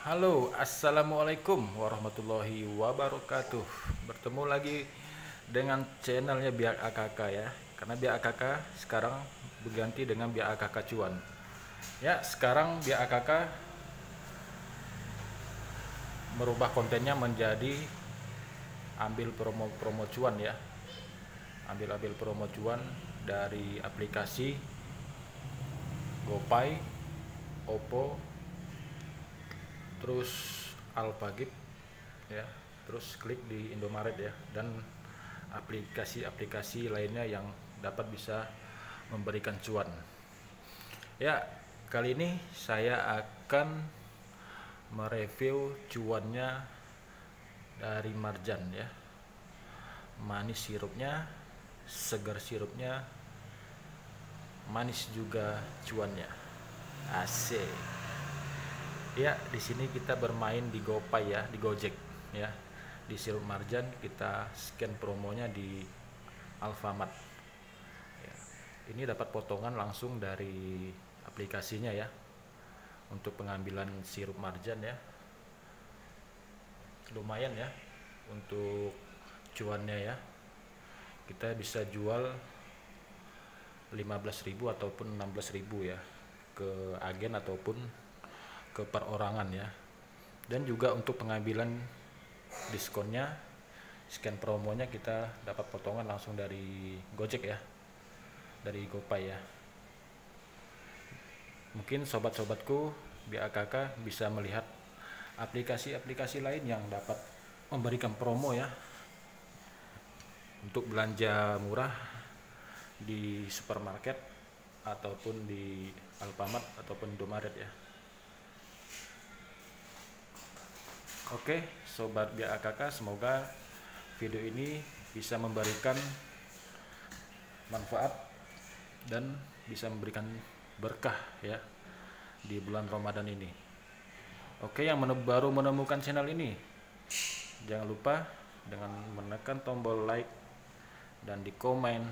Halo, assalamualaikum warahmatullahi wabarakatuh. Bertemu lagi dengan channelnya Biak AKK ya. Karena Biak AKK sekarang berganti dengan Biak AKK Cuan. Ya, sekarang Biak AKK merubah kontennya menjadi ambil promo-promo cuan ya. Ambil-ambil promo cuan dari aplikasi GoPay, Oppo, terus Alphagip ya terus klik di Indomaret ya dan aplikasi-aplikasi lainnya yang dapat bisa memberikan cuan. Ya kali ini saya akan mereview cuannya dari Marjan ya. Manis sirupnya segar sirupnya manis juga cuannya. Asik ya di sini kita bermain di GoPay ya di Gojek ya. Di Sirup Marjan kita scan promonya di Alfamart. Ya. ini dapat potongan langsung dari aplikasinya ya untuk pengambilan sirup marjan ya. Lumayan ya untuk cuannya ya. Kita bisa jual 15.000 ataupun 16.000 ya ke agen ataupun ke perorangan ya. Dan juga untuk pengambilan diskonnya scan promonya kita dapat potongan langsung dari Gojek ya. Dari GoPay ya. Mungkin sobat-sobatku BAKK bisa melihat aplikasi-aplikasi lain yang dapat memberikan promo ya. Untuk belanja murah di supermarket ataupun di Alfamart ataupun Indomaret ya Oke, sobat BAKK, semoga video ini bisa memberikan manfaat dan bisa memberikan berkah ya di bulan Ramadan ini. Oke, yang baru menemukan channel ini, jangan lupa dengan menekan tombol like dan di komen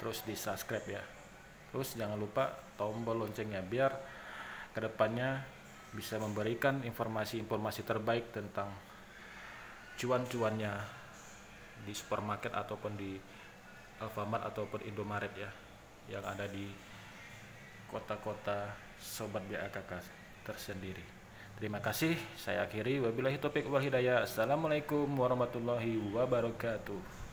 terus di subscribe ya. Terus jangan lupa tombol loncengnya biar ke depannya bisa memberikan informasi-informasi terbaik tentang cuan-cuannya di supermarket ataupun di Alfamart ataupun Indomaret ya yang ada di kota-kota sobat BAKK tersendiri. Terima kasih. Saya akhiri wabillahi taufik wal hidayah. Assalamualaikum warahmatullahi wabarakatuh.